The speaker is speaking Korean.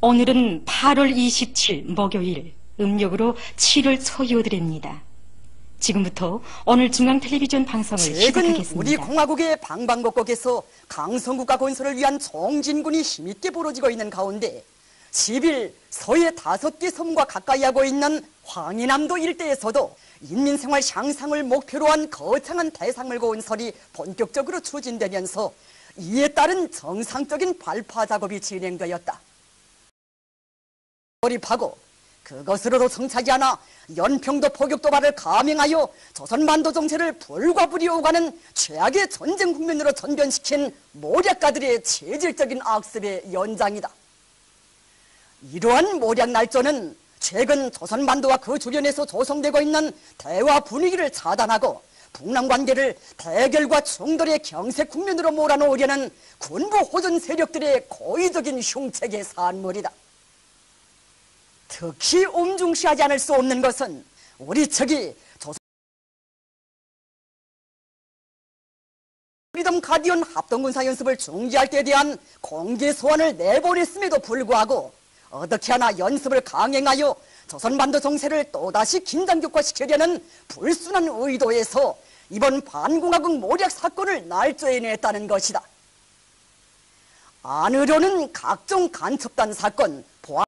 오늘은 8월 27 목요일 음력으로 7월 초여드립니다. 지금부터 오늘 중앙 텔레비전 방송을 최근 시작하겠습니다. 우리 공화국의 방방곡곡에서 강성국가 건설을 위한 정진군이 힘있게 벌어지고 있는 가운데 10일 서해 다섯 개 섬과 가까이 하고 있는 황해남도 일대에서도 인민생활 향상을 목표로 한 거창한 대상물 건설이 본격적으로 추진되면서 이에 따른 정상적인 발파 작업이 진행되었다. 돌입하고 그것으로도 성착이 않아 연평도 포격 도발을 감행하여 조선반도 정세를 불과불이 오가는 최악의 전쟁 국면으로 전변시킨 모략가들의 체질적인 악습의 연장이다. 이러한 모략 날조는 최근 조선반도와 그 주변에서 조성되고 있는 대화 분위기를 차단하고 북남 관계를 대결과 충돌의 경색 국면으로 몰아놓으려는 군부 호전 세력들의 고의적인 흉책의 산물이다. 특히 엄중시하지 않을 수 없는 것은 우리 측이 Freedom Guardian 합동군사 연습을 중지할 데 대한 공개 서한을 내보냈음에도 불구하고 어떻게 하나 연습을 강행하여 조선반도 정세를 또다시 긴장격화시키려는 불순한 의도에서 이번 반공화국 모략 사건을 날조해냈다는 것이다. 안으로는 각종 간첩단 사건, 보안